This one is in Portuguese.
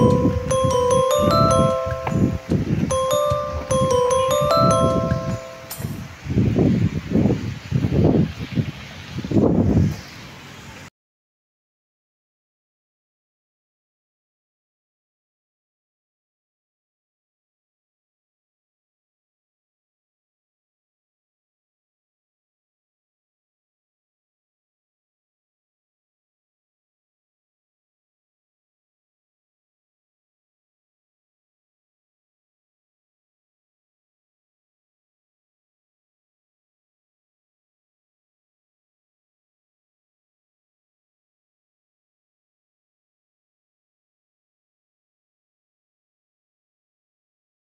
Música